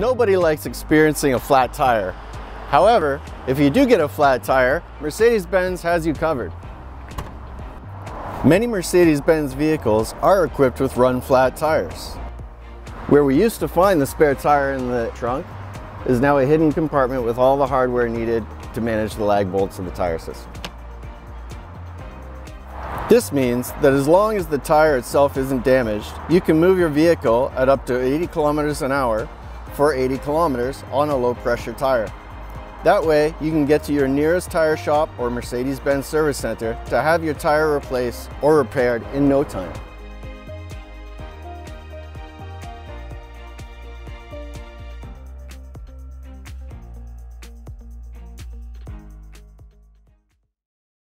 Nobody likes experiencing a flat tire. However, if you do get a flat tire, Mercedes-Benz has you covered. Many Mercedes-Benz vehicles are equipped with run flat tires. Where we used to find the spare tire in the trunk is now a hidden compartment with all the hardware needed to manage the lag bolts of the tire system. This means that as long as the tire itself isn't damaged, you can move your vehicle at up to 80 kilometers an hour for 80 kilometers on a low pressure tire. That way, you can get to your nearest tire shop or Mercedes-Benz service center to have your tire replaced or repaired in no time.